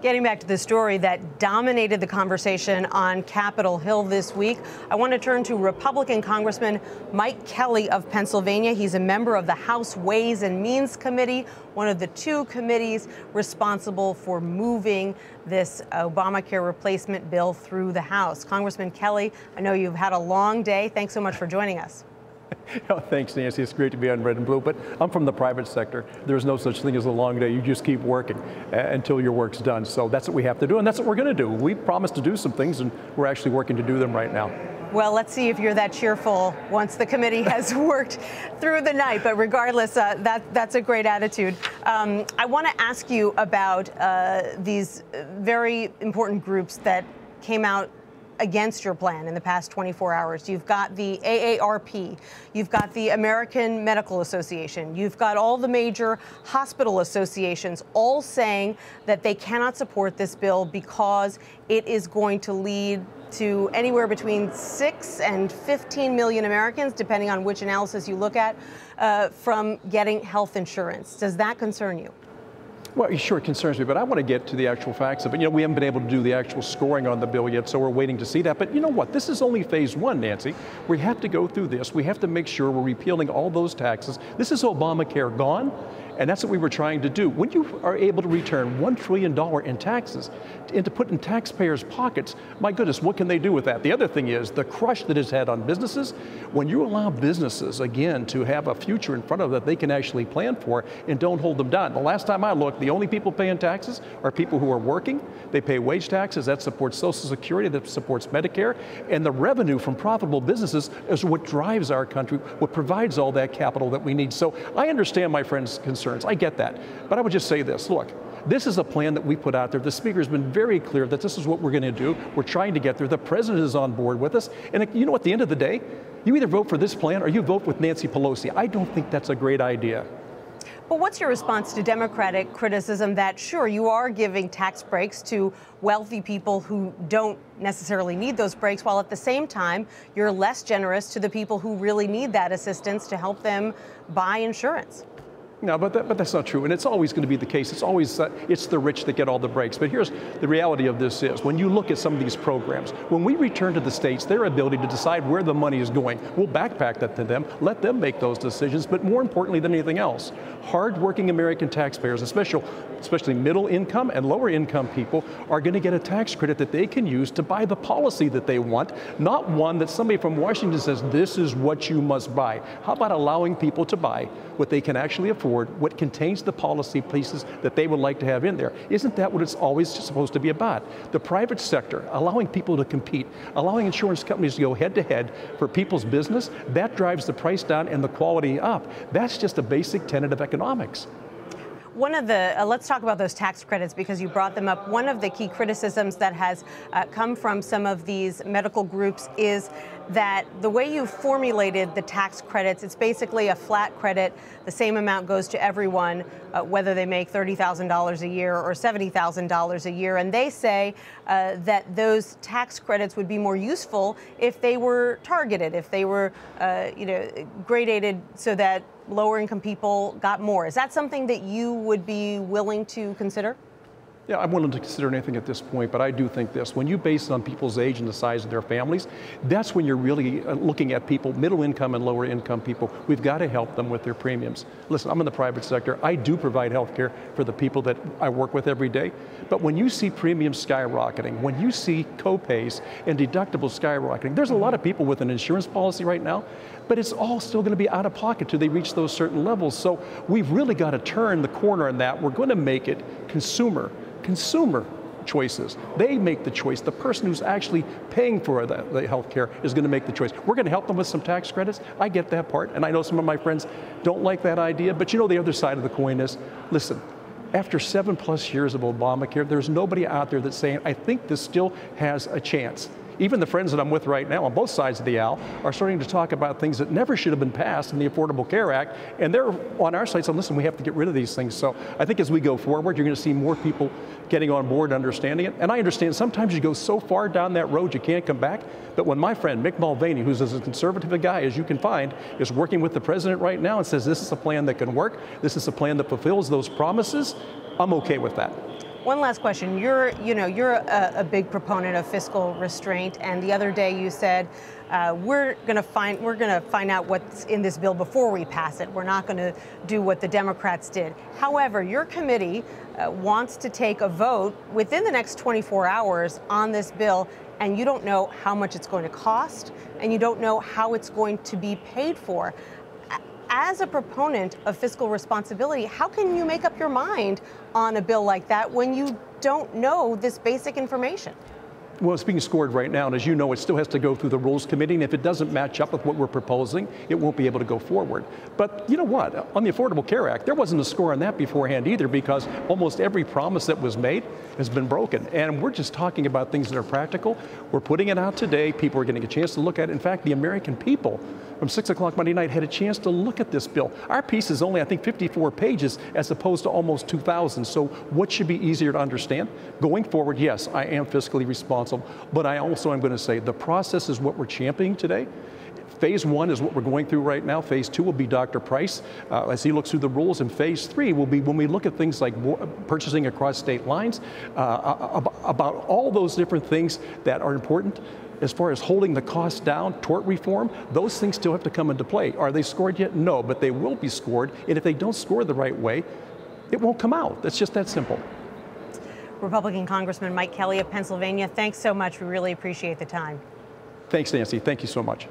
Getting back to the story that dominated the conversation on Capitol Hill this week, I want to turn to Republican Congressman Mike Kelly of Pennsylvania. He's a member of the House Ways and Means Committee, one of the two committees responsible for moving this Obamacare replacement bill through the House. Congressman Kelly, I know you've had a long day. Thanks so much for joining us. Oh, thanks, Nancy. It's great to be on Red and Blue, but I'm from the private sector. There's no such thing as a long day. You just keep working uh, until your work's done. So that's what we have to do, and that's what we're going to do. We promised to do some things, and we're actually working to do them right now. Well, let's see if you're that cheerful once the committee has worked through the night. But regardless, uh, that that's a great attitude. Um, I want to ask you about uh, these very important groups that came out against your plan in the past 24 hours. You've got the AARP, you've got the American Medical Association, you've got all the major hospital associations all saying that they cannot support this bill because it is going to lead to anywhere between 6 and 15 million Americans, depending on which analysis you look at, uh, from getting health insurance. Does that concern you? Well, sure, it concerns me, but I want to get to the actual facts of it. You know, we haven't been able to do the actual scoring on the bill yet, so we're waiting to see that. But you know what? This is only phase one, Nancy. We have to go through this. We have to make sure we're repealing all those taxes. This is Obamacare gone. And that's what we were trying to do. When you are able to return $1 trillion in taxes and to put in taxpayers' pockets, my goodness, what can they do with that? The other thing is the crush that it's had on businesses. When you allow businesses, again, to have a future in front of them that they can actually plan for and don't hold them down. The last time I looked, the only people paying taxes are people who are working. They pay wage taxes, that supports Social Security, that supports Medicare. And the revenue from profitable businesses is what drives our country, what provides all that capital that we need. So I understand my friend's concern concerns. I get that. But I would just say this look, this is a plan that we put out there. The speaker has been very clear that this is what we're going to do. We're trying to get there. The president is on board with us. And you know, at the end of the day, you either vote for this plan or you vote with Nancy Pelosi. I don't think that's a great idea. But what's your response to Democratic criticism that, sure, you are giving tax breaks to wealthy people who don't necessarily need those breaks, while at the same time, you're less generous to the people who really need that assistance to help them buy insurance? No, but, that, but that's not true, and it's always going to be the case. It's always uh, it's the rich that get all the breaks. But here's the reality of this: is when you look at some of these programs, when we return to the states, their ability to decide where the money is going, we'll backpack that to them, let them make those decisions. But more importantly than anything else, hardworking American taxpayers, especially especially middle income and lower income people, are going to get a tax credit that they can use to buy the policy that they want, not one that somebody from Washington says this is what you must buy. How about allowing people to buy what they can actually afford? What contains the policy pieces that they would like to have in there. Isn't that what it's always supposed to be about? The private sector, allowing people to compete, allowing insurance companies to go head to head for people's business, that drives the price down and the quality up. That's just a basic tenet of economics. One of the, uh, let's talk about those tax credits because you brought them up. One of the key criticisms that has uh, come from some of these medical groups is that the way you formulated the tax credits, it's basically a flat credit. The same amount goes to everyone, uh, whether they make $30,000 a year or $70,000 a year. And they say uh, that those tax credits would be more useful if they were targeted, if they were, uh, you know, gradated so that lower income people got more. Is that something that you would be willing to consider? Yeah, I'm willing to consider anything at this point, but I do think this. When you base it on people's age and the size of their families, that's when you're really uh, looking at people, middle income and lower income people. We've got to help them with their premiums. Listen, I'm in the private sector. I do provide health care for the people that I work with every day. But when you see premiums skyrocketing, when you see copays and deductibles skyrocketing, there's a lot of people with an insurance policy right now, but it's all still going to be out of pocket till they reach those certain levels. So we've really got to turn the corner on that. We're going to make it consumer consumer choices. They make the choice. The person who's actually paying for the, the health care is going to make the choice. We're going to help them with some tax credits. I get that part, and I know some of my friends don't like that idea, but you know the other side of the coin is, listen, after seven plus years of Obamacare, there's nobody out there that's saying, I think this still has a chance even the friends that I'm with right now on both sides of the aisle are starting to talk about things that never should have been passed in the Affordable Care Act, and they're on our side saying, listen, we have to get rid of these things. So I think as we go forward, you're going to see more people getting on board and understanding it. And I understand sometimes you go so far down that road you can't come back, but when my friend Mick Mulvaney, who's as conservative a guy as you can find, is working with the president right now and says this is a plan that can work, this is a plan that fulfills those promises, I'm okay with that. One last question. You're, you know, you're a, a big proponent of fiscal restraint, and the other day you said uh, we're going to find we're going to find out what's in this bill before we pass it. We're not going to do what the Democrats did. However, your committee uh, wants to take a vote within the next 24 hours on this bill, and you don't know how much it's going to cost, and you don't know how it's going to be paid for. As a proponent of fiscal responsibility, how can you make up your mind on a bill like that when you don't know this basic information? Well, it's being scored right now, and as you know, it still has to go through the Rules Committee, and if it doesn't match up with what we're proposing, it won't be able to go forward. But you know what? On the Affordable Care Act, there wasn't a score on that beforehand either because almost every promise that was made has been broken. And we're just talking about things that are practical. We're putting it out today. People are getting a chance to look at it. In fact, the American people from 6 o'clock Monday night had a chance to look at this bill. Our piece is only, I think, 54 pages as opposed to almost 2,000. So what should be easier to understand? Going forward, yes, I am fiscally responsible, but I also am going to say the process is what we're championing today. Phase one is what we're going through right now. Phase two will be Dr. Price uh, as he looks through the rules, and phase three will be when we look at things like purchasing across state lines, uh, about all those different things that are important as far as holding the cost down, tort reform, those things still have to come into play. Are they scored yet? No, but they will be scored. And if they don't score the right way, it won't come out. It's just that simple. Republican Congressman Mike Kelly of Pennsylvania, thanks so much. We really appreciate the time. Thanks, Nancy. Thank you so much.